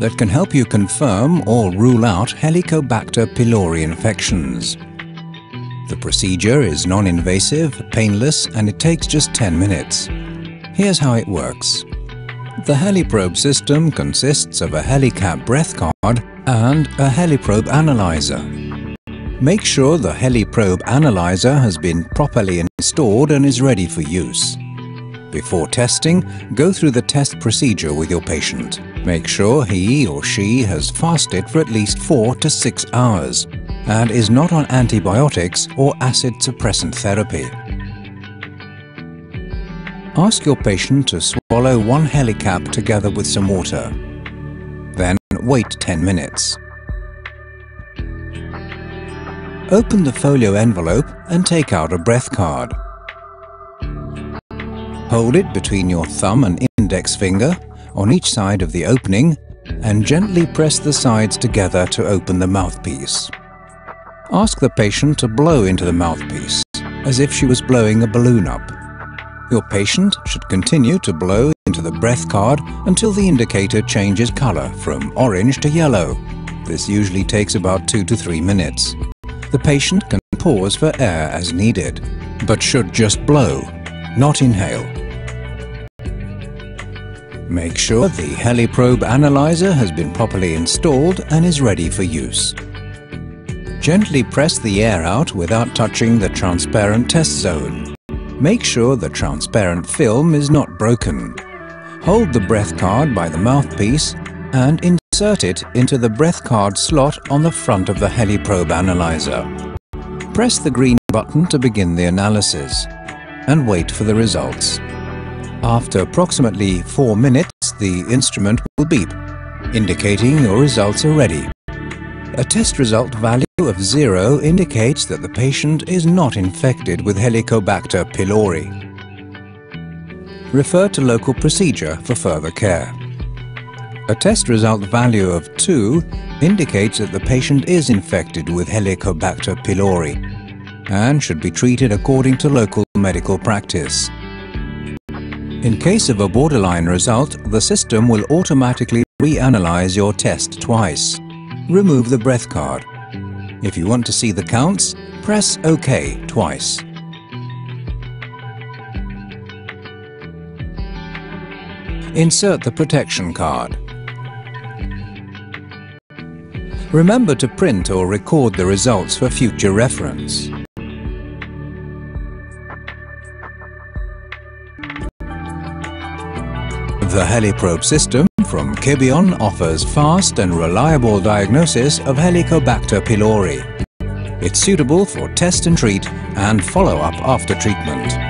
that can help you confirm or rule out Helicobacter pylori infections. The procedure is non-invasive, painless, and it takes just 10 minutes. Here's how it works. The HeliProbe system consists of a HeliCap breath card and a HeliProbe analyzer. Make sure the HeliProbe analyzer has been properly installed and is ready for use. Before testing, go through the test procedure with your patient. Make sure he or she has fasted for at least 4 to 6 hours and is not on antibiotics or acid suppressant therapy. Ask your patient to swallow one helicap together with some water. Then wait 10 minutes. Open the folio envelope and take out a breath card. Hold it between your thumb and index finger on each side of the opening and gently press the sides together to open the mouthpiece. Ask the patient to blow into the mouthpiece, as if she was blowing a balloon up. Your patient should continue to blow into the breath card until the indicator changes color from orange to yellow. This usually takes about 2 to 3 minutes. The patient can pause for air as needed, but should just blow, not inhale. Make sure the HeliProbe analyzer has been properly installed and is ready for use. Gently press the air out without touching the transparent test zone. Make sure the transparent film is not broken. Hold the breath card by the mouthpiece and insert it into the breath card slot on the front of the HeliProbe analyzer. Press the green button to begin the analysis and wait for the results. After approximately 4 minutes, the instrument will beep, indicating your results are ready. A test result value of 0 indicates that the patient is not infected with Helicobacter pylori. Refer to local procedure for further care. A test result value of 2 indicates that the patient is infected with Helicobacter pylori and should be treated according to local medical practice. In case of a borderline result, the system will automatically reanalyze your test twice. Remove the breath card. If you want to see the counts, press OK twice. Insert the protection card. Remember to print or record the results for future reference. The HeliProbe system from Kibion offers fast and reliable diagnosis of Helicobacter pylori. It's suitable for test and treat and follow-up after treatment.